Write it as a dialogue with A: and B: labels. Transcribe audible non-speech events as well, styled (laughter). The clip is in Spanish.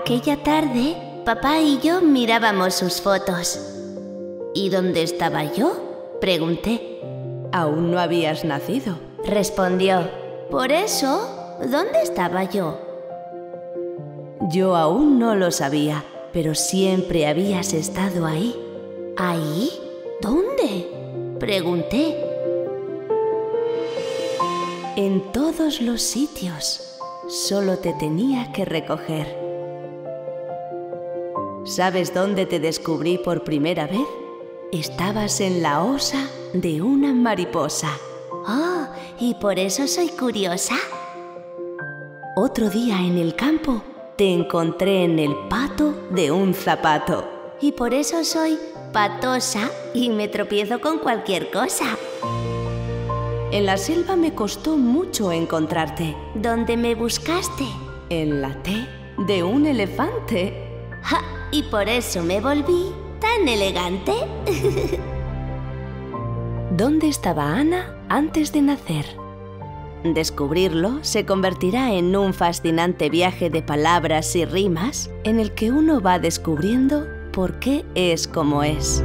A: Aquella tarde, papá y yo mirábamos sus fotos. ¿Y dónde estaba yo? Pregunté.
B: Aún no habías nacido.
A: Respondió. Por eso, ¿dónde estaba yo?
B: Yo aún no lo sabía, pero siempre habías estado ahí.
A: ¿Ahí? ¿Dónde? Pregunté.
B: En todos los sitios. Solo te tenía que recoger. ¿Sabes dónde te descubrí por primera vez? Estabas en la osa de una mariposa.
A: Oh, ¿y por eso soy curiosa?
B: Otro día en el campo te encontré en el pato de un zapato.
A: Y por eso soy patosa y me tropiezo con cualquier cosa.
B: En la selva me costó mucho encontrarte.
A: ¿Dónde me buscaste?
B: En la T de un elefante.
A: ¡Ja! Y por eso me volví tan elegante. (laughs)
B: ¿Dónde estaba Ana antes de nacer? Descubrirlo se convertirá en un fascinante viaje de palabras y rimas en el que uno va descubriendo por qué es como es.